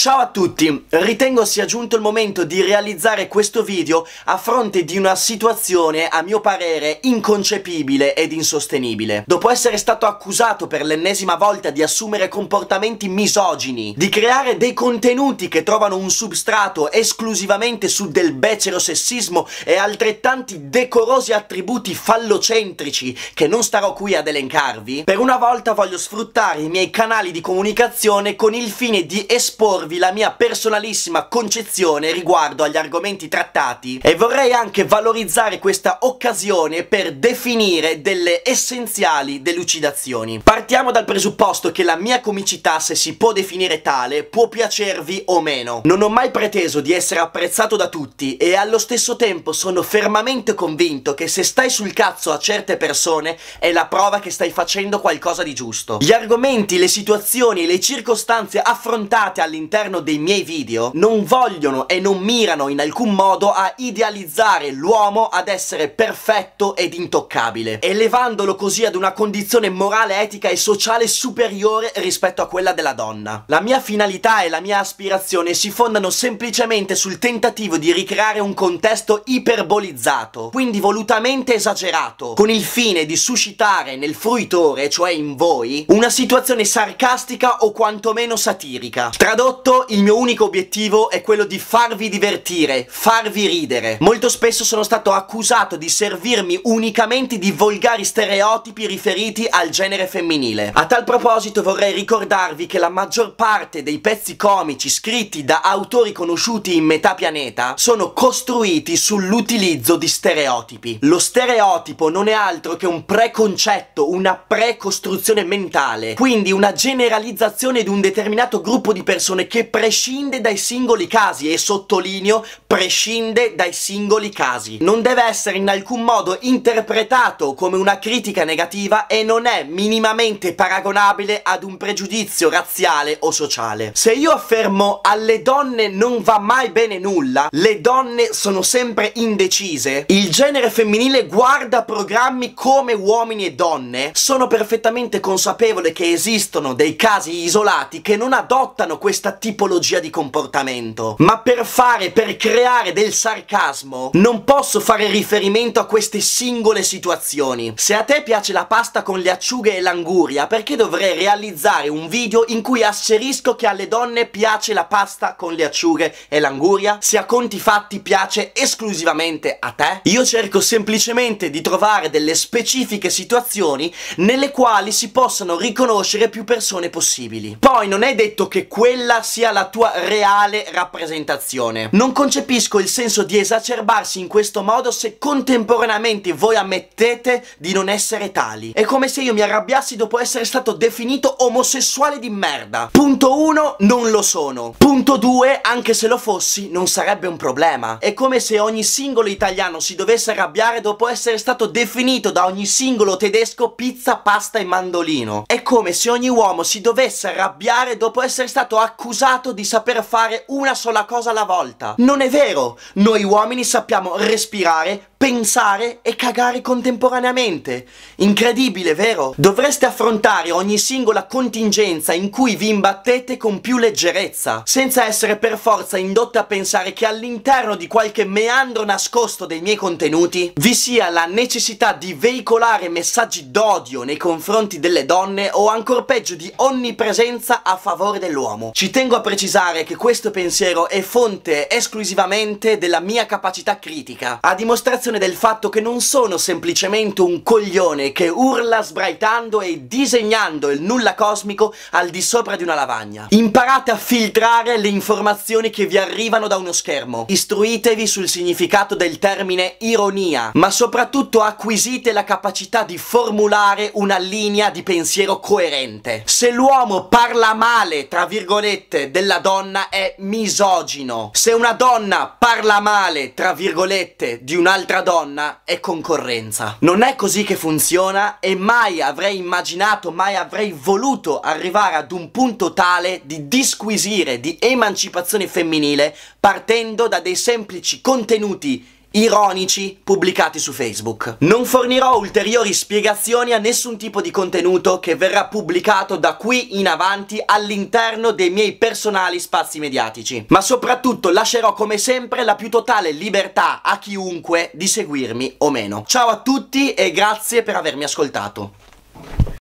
Ciao a tutti, ritengo sia giunto il momento di realizzare questo video a fronte di una situazione a mio parere inconcepibile ed insostenibile. Dopo essere stato accusato per l'ennesima volta di assumere comportamenti misogini, di creare dei contenuti che trovano un substrato esclusivamente su del becero sessismo e altrettanti decorosi attributi fallocentrici che non starò qui ad elencarvi, per una volta voglio sfruttare i miei canali di comunicazione con il fine di esporvi darvi la mia personalissima concezione riguardo agli argomenti trattati e vorrei anche valorizzare questa occasione per definire delle essenziali delucidazioni. Partiamo dal presupposto che la mia comicità, se si può definire tale, può piacervi o meno. Non ho mai preteso di essere apprezzato da tutti e allo stesso tempo sono fermamente convinto che se stai sul cazzo a certe persone è la prova che stai facendo qualcosa di giusto. Gli argomenti, le situazioni le circostanze affrontate all'interno all'interno dei miei video non vogliono e non mirano in alcun modo a idealizzare l'uomo ad essere perfetto ed intoccabile, elevandolo così ad una condizione morale, etica e sociale superiore rispetto a quella della donna. La mia finalità e la mia aspirazione si fondano semplicemente sul tentativo di ricreare un contesto iperbolizzato, quindi volutamente esagerato, con il fine di suscitare nel fruitore, cioè in voi, una situazione sarcastica o quantomeno satirica. Tradotto tutto il mio unico obiettivo è quello di farvi divertire, farvi ridere. Molto spesso sono stato accusato di servirmi unicamente di volgari stereotipi riferiti al genere femminile. A tal proposito vorrei ricordarvi che la maggior parte dei pezzi comici scritti da autori conosciuti in metà pianeta sono costruiti sull'utilizzo di stereotipi. Lo stereotipo non è altro che un preconcetto, una precostruzione mentale, quindi una generalizzazione di un determinato gruppo di persone che che prescinde dai singoli casi e sottolineo prescinde dai singoli casi. Non deve essere in alcun modo interpretato come una critica negativa e non è minimamente paragonabile ad un pregiudizio razziale o sociale. Se io affermo alle donne non va mai bene nulla, le donne sono sempre indecise, il genere femminile guarda programmi come uomini e donne, sono perfettamente consapevole che esistono dei casi isolati che non adottano questa attività tipologia di comportamento. Ma per fare, per creare del sarcasmo, non posso fare riferimento a queste singole situazioni. Se a te piace la pasta con le acciughe e l'anguria, perché dovrei realizzare un video in cui asserisco che alle donne piace la pasta con le acciughe e l'anguria? Se a conti fatti piace esclusivamente a te? Io cerco semplicemente di trovare delle specifiche situazioni nelle quali si possano riconoscere più persone possibili. Poi non è detto che quella sia sia la tua reale rappresentazione. Non concepisco il senso di esacerbarsi in questo modo se contemporaneamente voi ammettete di non essere tali. È come se io mi arrabbiassi dopo essere stato definito omosessuale di merda. Punto 1, non lo sono. Punto 2, anche se lo fossi, non sarebbe un problema. È come se ogni singolo italiano si dovesse arrabbiare dopo essere stato definito da ogni singolo tedesco pizza, pasta e mandolino. È come se ogni uomo si dovesse arrabbiare dopo essere stato accusato pensato di saper fare una sola cosa alla volta. Non è vero! Noi uomini sappiamo respirare, pensare e cagare contemporaneamente. Incredibile, vero? Dovreste affrontare ogni singola contingenza in cui vi imbattete con più leggerezza, senza essere per forza indotte a pensare che all'interno di qualche meandro nascosto dei miei contenuti vi sia la necessità di veicolare messaggi d'odio nei confronti delle donne o ancora peggio di onnipresenza a favore dell'uomo. Ci tengo a precisare che questo pensiero è fonte esclusivamente della mia capacità critica, a dimostrazione dimostrazione del fatto che non sono semplicemente un coglione che urla sbraitando e disegnando il nulla cosmico al di sopra di una lavagna. Imparate a filtrare le informazioni che vi arrivano da uno schermo. Istruitevi sul significato del termine ironia, ma soprattutto acquisite la capacità di formulare una linea di pensiero coerente. Se l'uomo parla male, tra virgolette, della donna è misogino. Se una donna parla male, tra virgolette, di un'altra donna è concorrenza. Non è così che funziona e mai avrei immaginato, mai avrei voluto arrivare ad un punto tale di disquisire di emancipazione femminile partendo da dei semplici contenuti ironici pubblicati su Facebook. Non fornirò ulteriori spiegazioni a nessun tipo di contenuto che verrà pubblicato da qui in avanti all'interno dei miei personali spazi mediatici, ma soprattutto lascerò come sempre la più totale libertà a chiunque di seguirmi o meno. Ciao a tutti e grazie per avermi ascoltato.